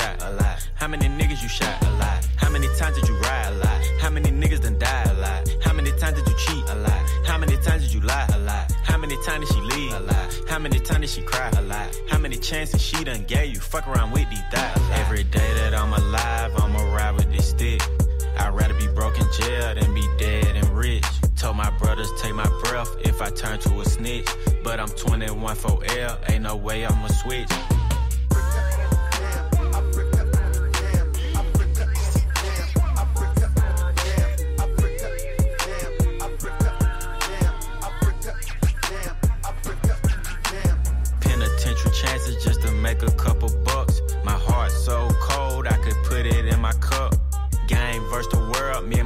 shot? A lot. How many niggas you shot? A lot. How many times did you ride? A lot. How many niggas done died? A lot. How many times did you cheat? A lot. How many times did you lie? A lot. How many times did she leave? A lot. How many times did she cry? A lot. How many chances she done gave you? Fuck around with these thighs. Every day that I'm alive, I'ma ride with this stick. I'd rather be broke in jail than be dead and rich. Told my brothers take my breath if I turn to a snitch. But I'm 21 for L, ain't no way I'ma switch.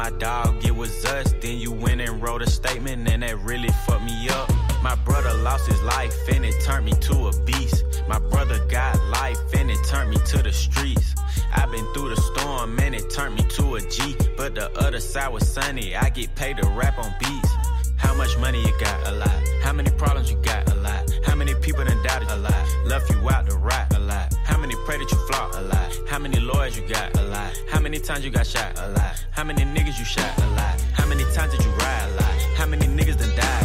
My dog, it was us. Then you went and wrote a statement, and that really fucked me up. My brother lost his life, and it turned me to a beast. My brother got life, and it turned me to the streets. I've been through the storm, and it turned me to a G. But the other side was sunny, I get paid to rap on beats. How much money you got? A lot. How many problems you got? A lot. How many people done doubted you? A lot. Left you out to rot? A lot. How many pray that you flop? A lot. How many lawyers you got? A lot. How many times you got shot? A lot. How many niggas you shot? A lot. How many times did you ride? A lot. How many niggas done died?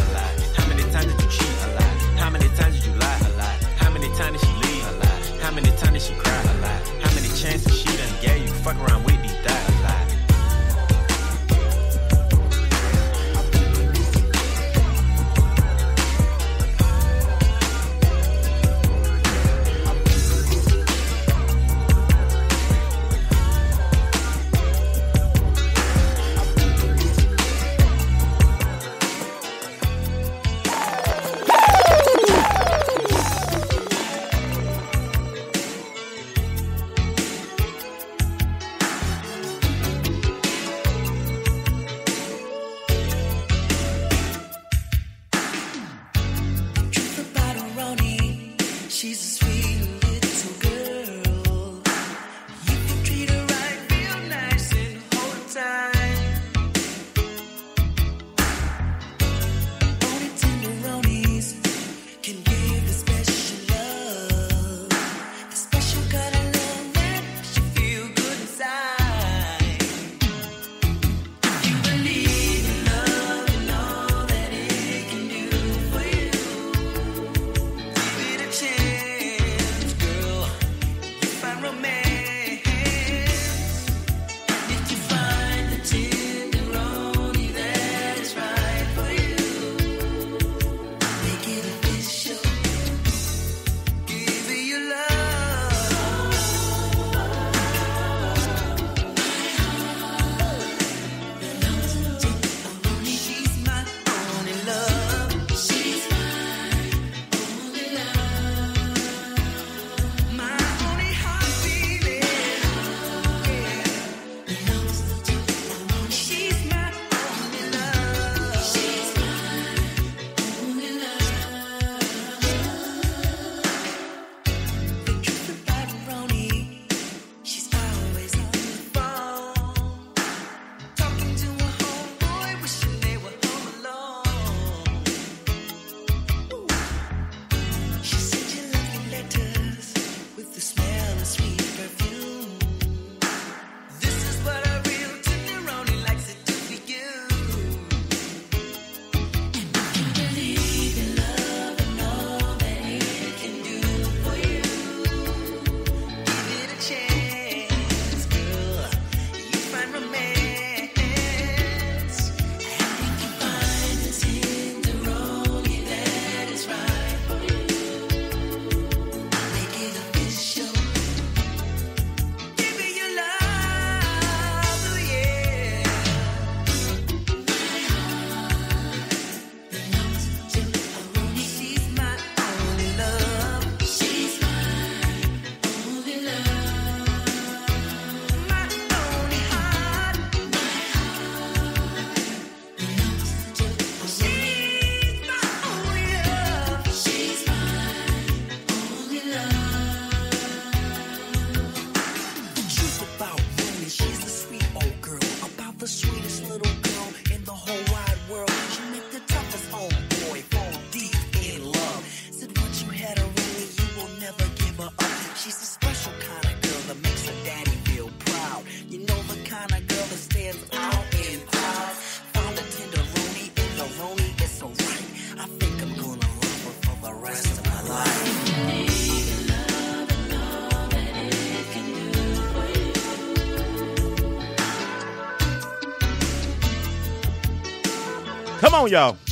On, y'all.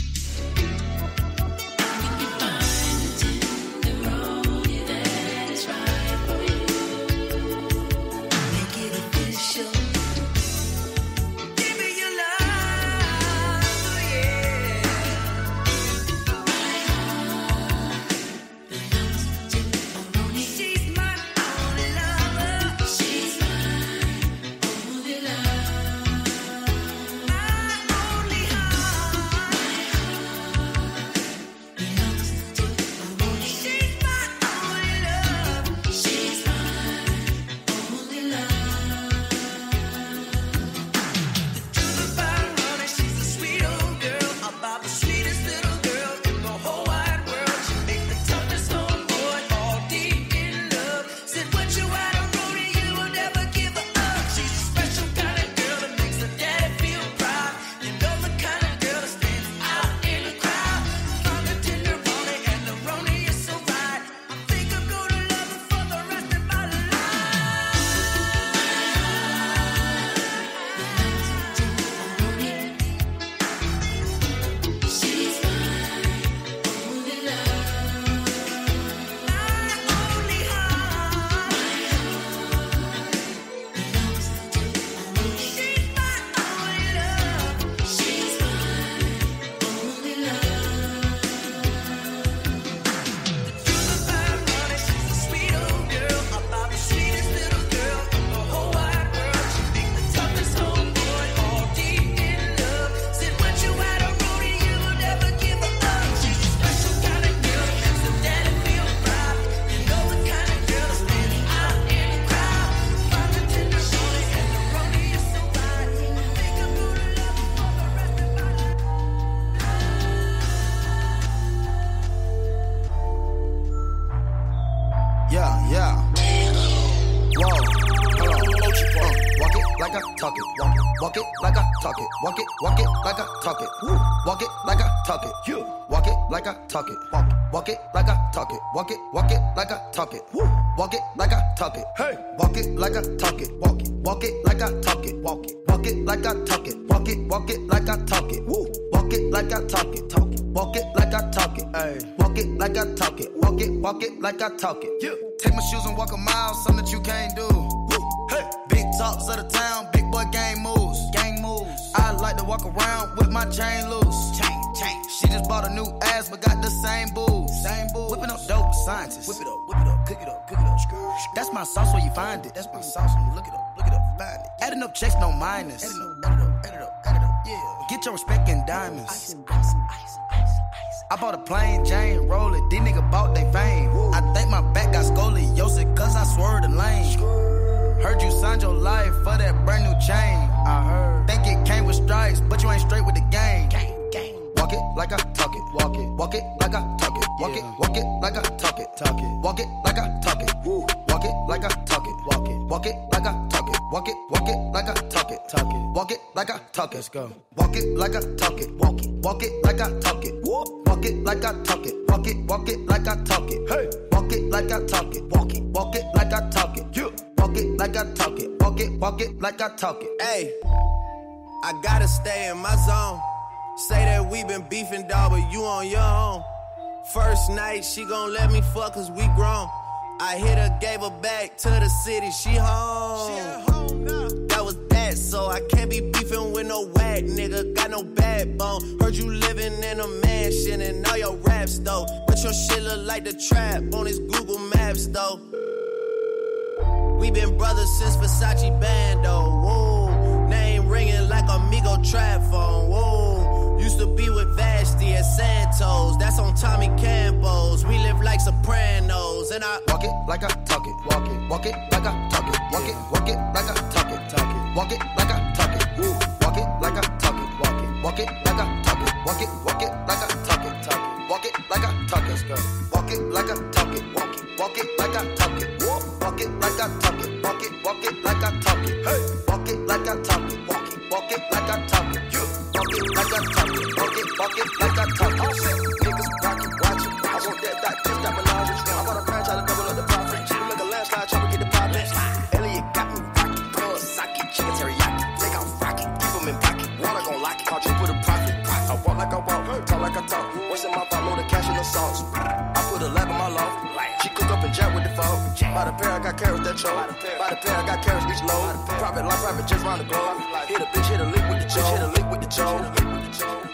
Like I talk it. Walk it, walk it like I talk it. Woo. Walk it like I talk it. You walk it like I talk it. Walk, walk it like I talk it. Walk it, walk it like I talk it. Woo. Walk it like I talk it. Hey, walk it like I talk it. Walk it, walk it like I talk it. Walk it, walk it like I talk it. Walk it, walk it like I talk it. Woo. Walk it like I talk it. Talk it. Walk it like I talk it. Hey. Walk it like I talk it. Walk it, walk it like I talk it. Yeah. Take my shoes and walk a mile, something that you can't do. Woo. Hey. Big talks of the town, boy gang moves. Gang moves. I like to walk around with my chain loose. Chain, chain. She just bought a new ass, but got the same boo. Same boo. Whipping up dope scientists. Whip it up, whip it up, cook it up, cook it up. That's my sauce where you find it. That's my sauce when you look it up, look it up, find it. Adding up checks, no minus. Add it up, add it up, add it up, add it up. Yeah. Get your respect in diamonds. Ice, ice, ice, ice. I bought a plain Jane, roll it. These niggas bought they fame. I think my back signed your life for that brand new chain. I heard. Think it came with stripes, but you ain't straight with the game. Gang, gang. Walk it like I talk it. Walk it. Walk it like I talk it. Walk it. Walk it like I talk it. Talk it. Walk it like I talk it. Walk it like I talk it. Walk it. Walk it like I talk it. Walk it. Walk it like I talk it. Talk it. Walk it like I talk it. Let's go. Walk it like I talk it. Walk it. Walk it like I talk it. Walk it like I talk it. Walk it. Walk it like I talk it. Hey. Walk it like I talk it. Walk it. Walk it like I talk it. Walk it. Like I talk it. Hey. I gotta stay in my zone. Say that we been beefing, dog, but you on your own. First night, she gon' let me fuck cause we grown. I hit her, gave her back to the city, she home. She at home now. That was that, so I can't be beefing with no whack nigga. Got no backbone. Heard you living in a mansion and all your raps though. But your shit look like the trap on his Google Maps though. We been brothers since Versace Bando. Oh, whoa. Name ringing like a Migo trap phone. Whoa. Used to be with Vashti at Santos. That's on Tommy Campos. We live like Sopranos. And I walk it like I talk it. Walk it. Walk it like I talk it. Walk it. Walk it like I talk it. Talk it. Walk it like I talk it. Walk it like I talk it. Walk it. Walk it like I talk it. Walk it. Walk it Walk like I walk, talk like I talk. What's in my vault, load the cash in the sauce. I put a lab in my loft. She cook up and jack with the fog. By the pair, I got carrots that choke. By the pair, I got carrots each load. Private life, private just round the globe. Hit a bitch, hit a lick with the choke. Hit a lick with the choke.